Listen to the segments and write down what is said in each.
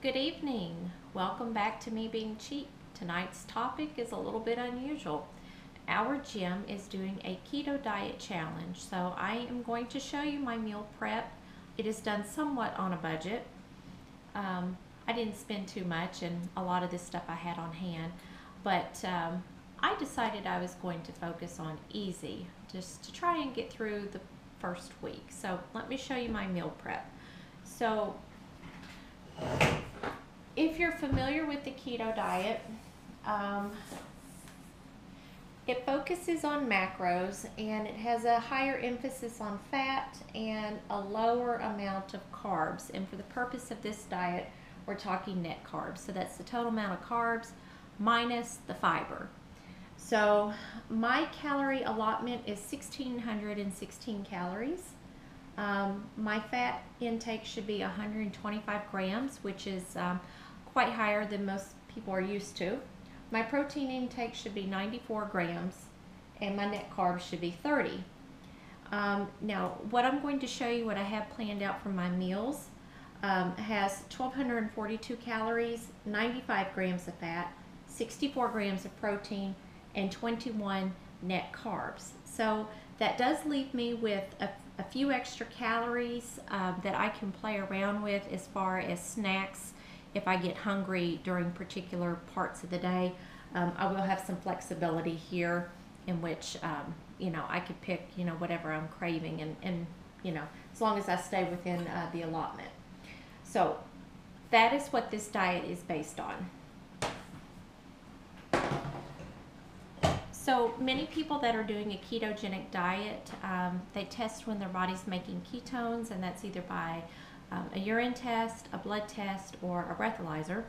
Good evening. Welcome back to Me Being Cheap. Tonight's topic is a little bit unusual. Our gym is doing a keto diet challenge, so I am going to show you my meal prep. It is done somewhat on a budget. Um, I didn't spend too much, and a lot of this stuff I had on hand, but um, I decided I was going to focus on easy just to try and get through the first week. So let me show you my meal prep. So if you're familiar with the keto diet, um, it focuses on macros and it has a higher emphasis on fat and a lower amount of carbs. And for the purpose of this diet, we're talking net carbs. So that's the total amount of carbs minus the fiber. So my calorie allotment is 1616 calories. Um, my fat intake should be 125 grams, which is um, quite higher than most people are used to. My protein intake should be 94 grams, and my net carbs should be 30. Um, now, what I'm going to show you, what I have planned out for my meals, um, has 1,242 calories, 95 grams of fat, 64 grams of protein, and 21 net carbs. So that does leave me with a a few extra calories uh, that I can play around with as far as snacks if I get hungry during particular parts of the day. Um, I will have some flexibility here in which, um, you know, I could pick, you know, whatever I'm craving and, and you know, as long as I stay within uh, the allotment. So that is what this diet is based on. So many people that are doing a ketogenic diet, um, they test when their body's making ketones, and that's either by um, a urine test, a blood test, or a breathalyzer.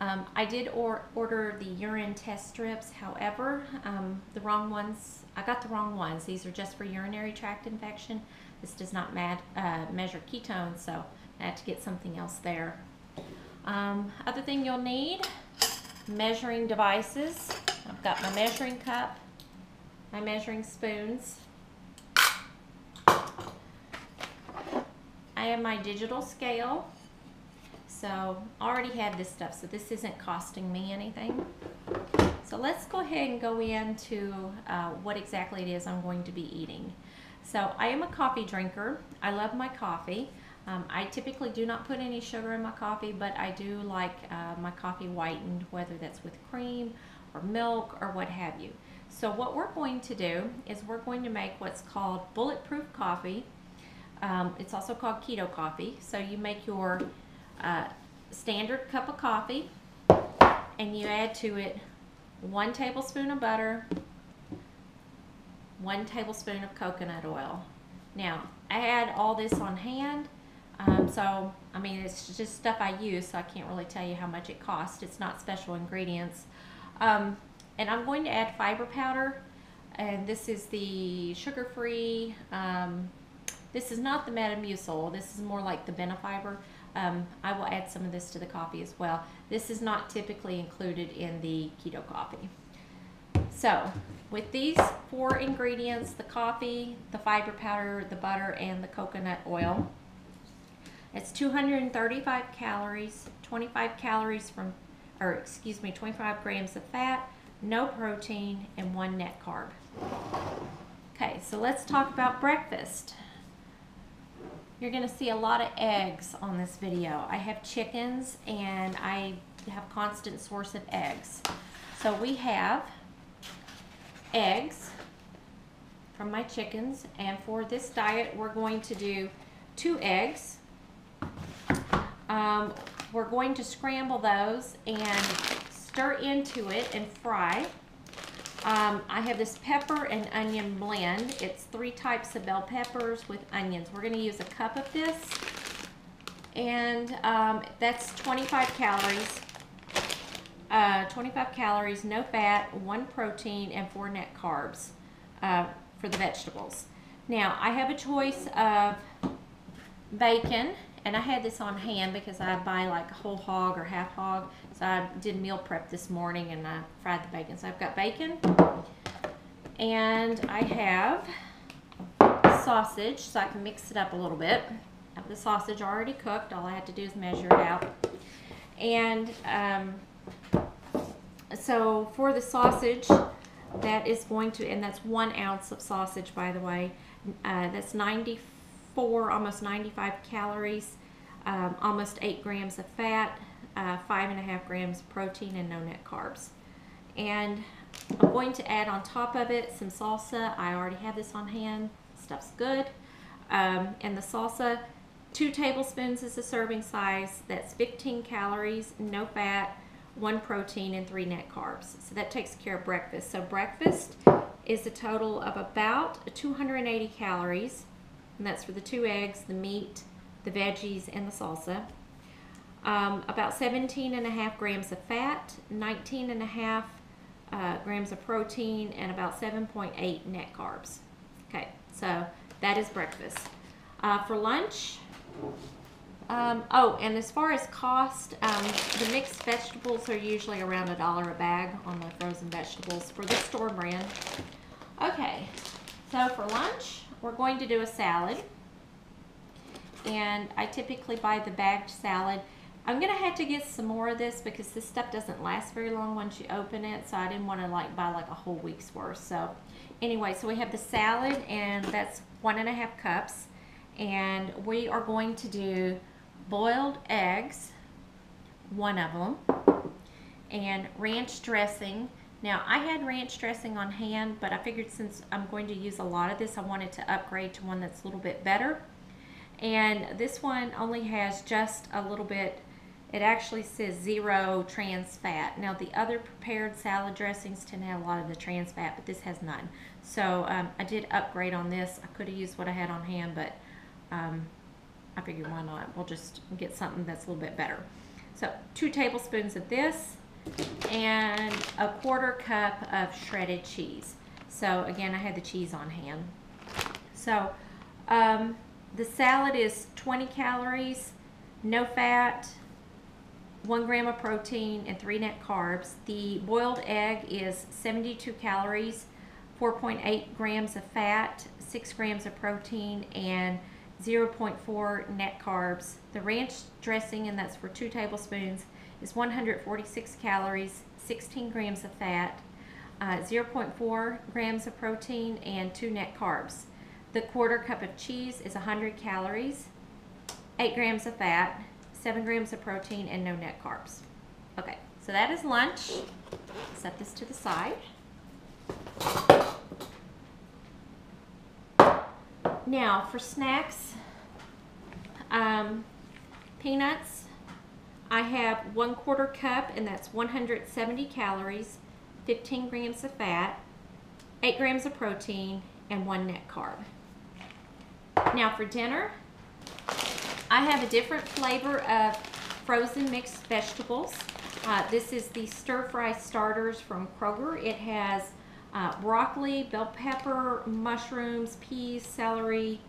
Um, I did or order the urine test strips, however, um, the wrong ones, I got the wrong ones. These are just for urinary tract infection. This does not mad, uh, measure ketones, so I had to get something else there. Um, other thing you'll need, measuring devices. I've got my measuring cup, my measuring spoons. I have my digital scale. So I already have this stuff, so this isn't costing me anything. So let's go ahead and go into uh, what exactly it is I'm going to be eating. So I am a coffee drinker. I love my coffee. Um, I typically do not put any sugar in my coffee, but I do like uh, my coffee whitened, whether that's with cream or milk or what have you. So what we're going to do is we're going to make what's called bulletproof coffee. Um, it's also called keto coffee. So you make your uh, standard cup of coffee and you add to it one tablespoon of butter, one tablespoon of coconut oil. Now, I had all this on hand, um, so I mean, it's just stuff I use, so I can't really tell you how much it costs. It's not special ingredients. Um, and I'm going to add fiber powder, and this is the sugar-free. Um, this is not the Metamucil. This is more like the Benefiber. Um, I will add some of this to the coffee as well. This is not typically included in the keto coffee. So, with these four ingredients, the coffee, the fiber powder, the butter, and the coconut oil, it's 235 calories, 25 calories from or excuse me, 25 grams of fat, no protein, and one net carb. Okay, so let's talk about breakfast. You're gonna see a lot of eggs on this video. I have chickens and I have constant source of eggs. So we have eggs from my chickens and for this diet we're going to do two eggs. Um, we're going to scramble those and stir into it and fry. Um, I have this pepper and onion blend. It's three types of bell peppers with onions. We're going to use a cup of this. And um, that's 25 calories. Uh, 25 calories, no fat, one protein, and four net carbs uh, for the vegetables. Now, I have a choice of bacon and I had this on hand because I buy like a whole hog or half hog. So I did meal prep this morning and I fried the bacon. So I've got bacon and I have sausage so I can mix it up a little bit. I have the sausage already cooked. All I have to do is measure it out. And um, so for the sausage, that is going to, and that's one ounce of sausage, by the way. Uh, that's 94, almost 95 calories, um, almost 8 grams of fat, uh, 5.5 grams of protein, and no net carbs. And I'm going to add on top of it some salsa. I already have this on hand. Stuff's good. Um, and the salsa, two tablespoons is the serving size. That's 15 calories, no fat, one protein, and three net carbs. So that takes care of breakfast. So breakfast is a total of about 280 calories. And that's for the two eggs, the meat, the veggies, and the salsa. Um, about 17 and a half grams of fat, 19 and a half uh, grams of protein, and about 7.8 net carbs. Okay, so that is breakfast. Uh, for lunch, um, oh, and as far as cost, um, the mixed vegetables are usually around a dollar a bag on the frozen vegetables for the store brand. Okay, so for lunch, we're going to do a salad. And I typically buy the bagged salad. I'm gonna have to get some more of this because this stuff doesn't last very long once you open it. So I didn't want to like buy like a whole week's worth. So anyway, so we have the salad and that's one and a half cups. And we are going to do boiled eggs, one of them, and ranch dressing. Now, I had ranch dressing on hand, but I figured since I'm going to use a lot of this, I wanted to upgrade to one that's a little bit better. And this one only has just a little bit, it actually says zero trans fat. Now, the other prepared salad dressings tend to have a lot of the trans fat, but this has none. So, um, I did upgrade on this. I could have used what I had on hand, but um, I figured why not? We'll just get something that's a little bit better. So two tablespoons of this and a quarter cup of shredded cheese. So again, I had the cheese on hand. So um, the salad is 20 calories, no fat, one gram of protein, and three net carbs. The boiled egg is 72 calories, 4.8 grams of fat, six grams of protein, and 0.4 net carbs. The ranch dressing, and that's for two tablespoons, is 146 calories, 16 grams of fat, uh, 0.4 grams of protein, and two net carbs. The quarter cup of cheese is 100 calories, 8 grams of fat, 7 grams of protein, and no net carbs. Okay, so that is lunch. Set this to the side. Now, for snacks, um, peanuts, I have one quarter cup, and that's 170 calories, 15 grams of fat, 8 grams of protein, and one net carb. Now for dinner, I have a different flavor of frozen mixed vegetables. Uh, this is the stir fry starters from Kroger. It has uh, broccoli, bell pepper, mushrooms, peas, celery,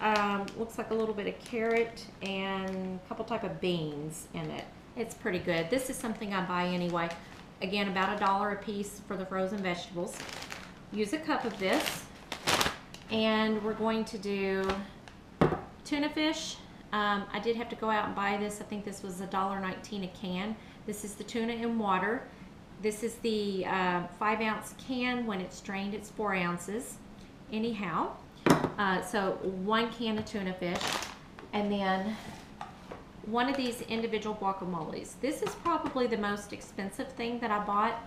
um, looks like a little bit of carrot and a couple type of beans in it. It's pretty good. This is something I buy anyway. Again, about a dollar a piece for the frozen vegetables. Use a cup of this. And we're going to do tuna fish. Um, I did have to go out and buy this. I think this was a dollar nineteen a can. This is the tuna in water. This is the uh, five ounce can. When it's drained, it's four ounces. Anyhow, uh, so one can of tuna fish, and then one of these individual guacamoles. This is probably the most expensive thing that I bought.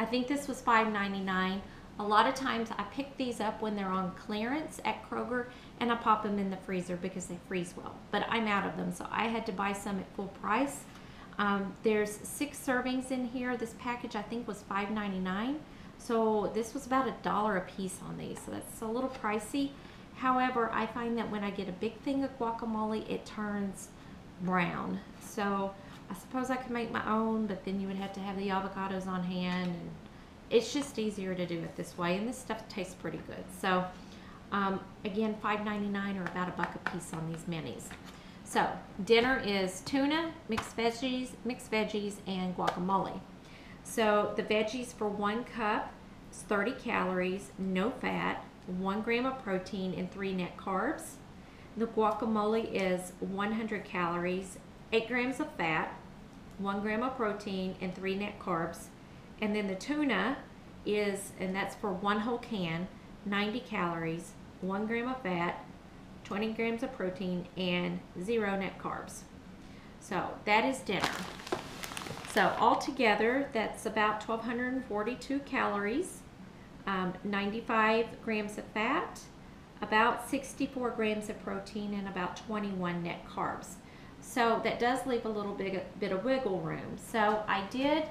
I think this was $5.99. A lot of times I pick these up when they're on clearance at Kroger and I pop them in the freezer because they freeze well. But I'm out of them, so I had to buy some at full price. Um, there's six servings in here. This package I think was $5.99. So this was about a dollar a piece on these. So that's a little pricey. However, I find that when I get a big thing of guacamole, it turns brown. So I suppose I could make my own, but then you would have to have the avocados on hand. And it's just easier to do it this way. And this stuff tastes pretty good. So um, again, $5.99 or about a buck a piece on these minis. So dinner is tuna, mixed veggies, mixed veggies, and guacamole. So the veggies for one cup is 30 calories, no fat, one gram of protein, and three net carbs. The guacamole is 100 calories, 8 grams of fat, 1 gram of protein, and 3 net carbs. And then the tuna is, and that's for one whole can, 90 calories, 1 gram of fat, 20 grams of protein, and 0 net carbs. So that is dinner. So altogether, that's about 1,242 calories, um, 95 grams of fat, about 64 grams of protein, and about 21 net carbs. So that does leave a little bit, bit of wiggle room. So I did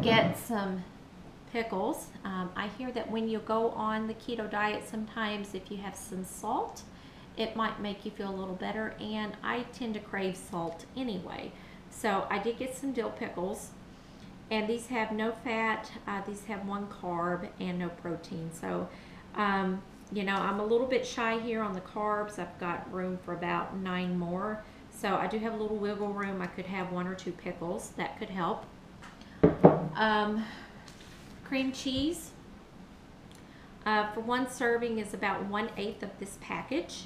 get some pickles. Um, I hear that when you go on the keto diet, sometimes if you have some salt, it might make you feel a little better. And I tend to crave salt anyway. So I did get some dill pickles. And these have no fat, uh, these have one carb and no protein. So, um, you know, I'm a little bit shy here on the carbs. I've got room for about nine more. So I do have a little wiggle room. I could have one or two pickles. That could help. Um, cream cheese uh, for one serving is about one eighth of this package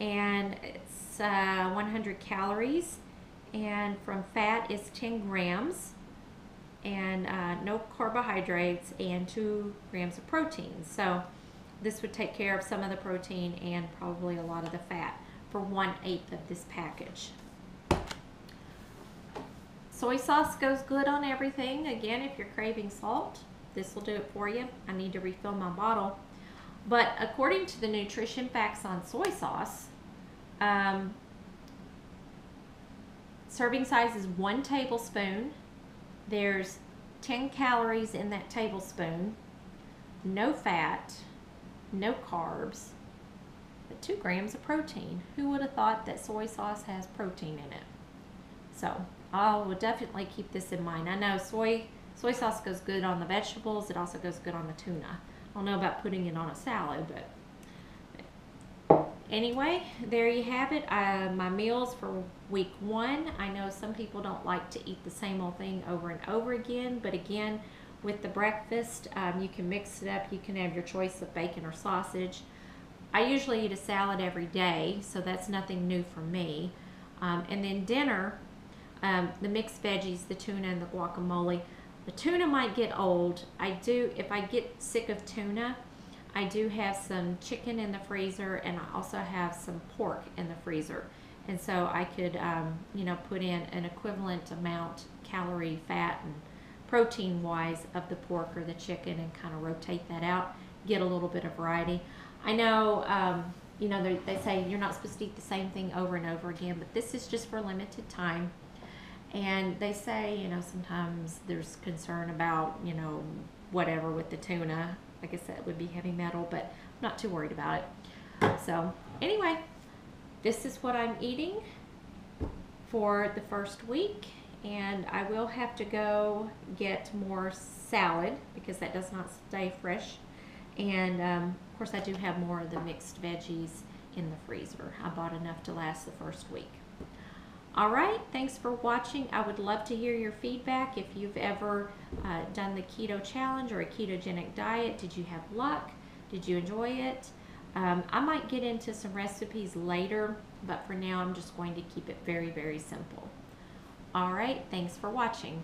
and it's uh, 100 calories and from fat is 10 grams and uh, no carbohydrates and 2 grams of protein so this would take care of some of the protein and probably a lot of the fat for one eighth of this package soy sauce goes good on everything again if you're craving salt this will do it for you. I need to refill my bottle. But according to the nutrition facts on soy sauce, um, serving size is one tablespoon. There's 10 calories in that tablespoon, no fat, no carbs, but two grams of protein. Who would have thought that soy sauce has protein in it? So I will definitely keep this in mind. I know soy Soy sauce goes good on the vegetables. It also goes good on the tuna. I don't know about putting it on a salad, but anyway, there you have it. Uh, my meals for week one. I know some people don't like to eat the same old thing over and over again, but again, with the breakfast, um, you can mix it up. You can have your choice of bacon or sausage. I usually eat a salad every day, so that's nothing new for me. Um, and then dinner, um, the mixed veggies, the tuna and the guacamole. The tuna might get old. I do, if I get sick of tuna, I do have some chicken in the freezer and I also have some pork in the freezer. And so I could, um, you know, put in an equivalent amount calorie, fat, and protein wise of the pork or the chicken and kind of rotate that out, get a little bit of variety. I know, um, you know, they say you're not supposed to eat the same thing over and over again, but this is just for limited time. And they say, you know, sometimes there's concern about, you know, whatever with the tuna. I said, that would be heavy metal, but I'm not too worried about it. So, anyway, this is what I'm eating for the first week. And I will have to go get more salad because that does not stay fresh. And um, of course, I do have more of the mixed veggies in the freezer. I bought enough to last the first week. All right, thanks for watching. I would love to hear your feedback. If you've ever uh, done the keto challenge or a ketogenic diet, did you have luck? Did you enjoy it? Um, I might get into some recipes later, but for now I'm just going to keep it very, very simple. All right, thanks for watching.